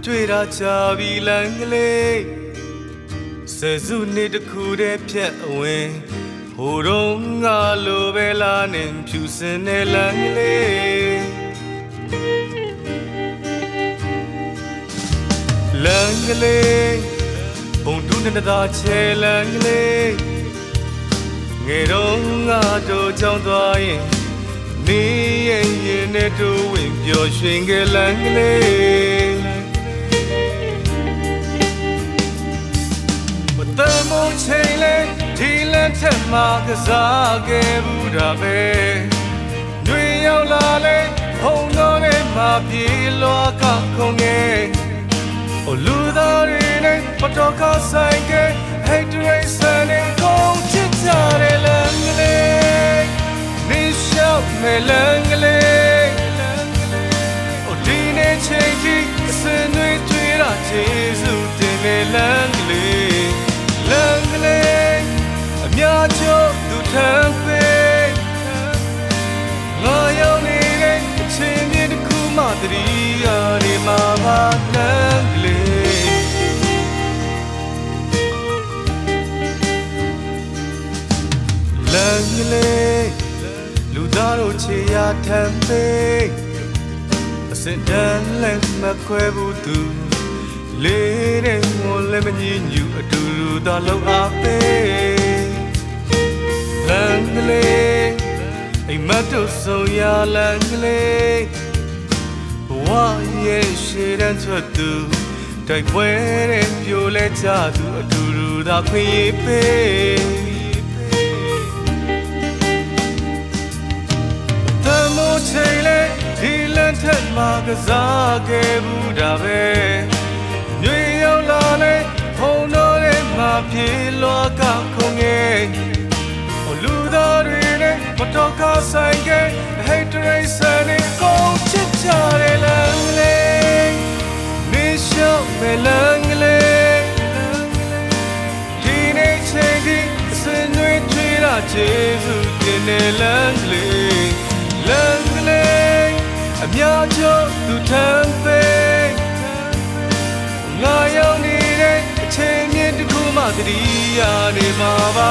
လမ်းကလေးမတွေ့တာချပြီလမ်းကလေးဆယ်စုနှစ်တစ်ခုတည်းဖြတ်အဝင်ဟိုတော့ငါလိုပဲလာနေဖြူစင်တဲ့လမ်းကလေးလမ်းကလေးဘုံတူးနဲ့တာချဲလမ်းကလေးငယ်တော့ငါတို့ကြောင်းသွားရင်နေရင်ရင်နဲ့တို့ဝင်ပျော်ရွှင်ကြလန်းကလေး မုံချိန်လဲဒီလက်ထက်မှာကစားခဲ့ဘူးဒါပဲတွေရောက်လာလဲဟုံတော့နဲ့မပြေလောကကုန်ငယ်အလူသားတွေနဲ့ပတော်ကဆိုင်ကဟိတ်ဒရိတ်ဆန်နဲ့ကုန်ချစ်ကြတယ်လမ်းကလေးနေရှောက်မယ်လမ်းကလေးအိုဒီနေ့ချိန်ကြီးအစင်တွေတွေ့တာကျေစုတင်နေလမ်း လမ်းကလေးလူသားတို့ချေရထမ်းပေးစင်တန်လည်းမခွဲဘူးသူလေးတဲ့ငိုလည်းမငြင်းညူအတူတူသာလုံးအားပေးလမ်းကလေးအိမ်မတ်တို့ဆုံရလမ်းကလေးဘဝရဲ့ရှေ့တန်းထွက်သူတိုက်ပွဲတဲ့ပြိုလဲကြသူအတူတူသာခွင့်ရပေး ချိန်လေးဒီလန်ထက်မှာကစားခဲ့ဘူးဒါပဲညွေရောက်လာလေဖုံတော်ရဲ့မှာပြေလွားကခုံငယ်ဟိုလူသားတွေနဲ့မတော်ကဆိုင်ကဟိတ်တရိစံနဲ့ကိုချစ်ကြတယ်လမ်းလေးနေရှောက်မဲ့လမ်းလေးဒီနေ့ချိန်ဒီအစင်တွေထွေးတာခြေစုတင်တဲ့လမ်းလေး လမ်းလေးအများကျိုးသူထမ်းပေးငါရောက်နေတဲ့အချိန်မြင့်တစ်ခုမှတတိယနေမှာပါ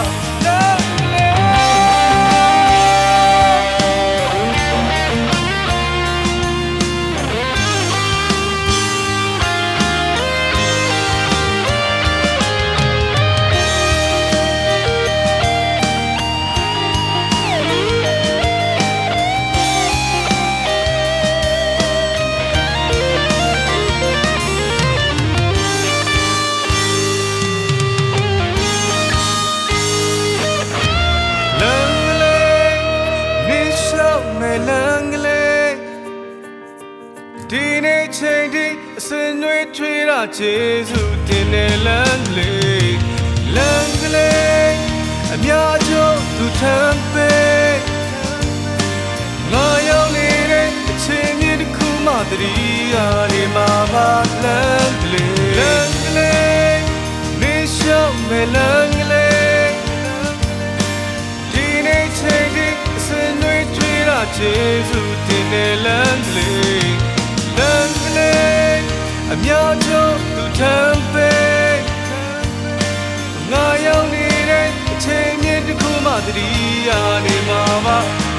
ချိန်ထိအစင်တွေထွေးတာခြေစုတင်နေလမ်းလေးလမ်းကလေးအများကျိုးသူထမ်းပေးငါရောက်နေတဲ့အချိန်မြင့်တစ်ခုမှတတိယနေမှာပါလမ်းကလေးလမ်းကလေးနေရှောက်မဲ့လမ်းကလေးဒီနေ့ချိန်ထိအစင်တွေထွေးတာခြေစုတင်နေလမ်းကလေးလမ်းကလေးအ များကျိုးသူထမ်းပေးငါရောက်နေတဲ့အချိန်မြင့်တစ်ခုမှတတိယနေမှာပါလမ်းကလေး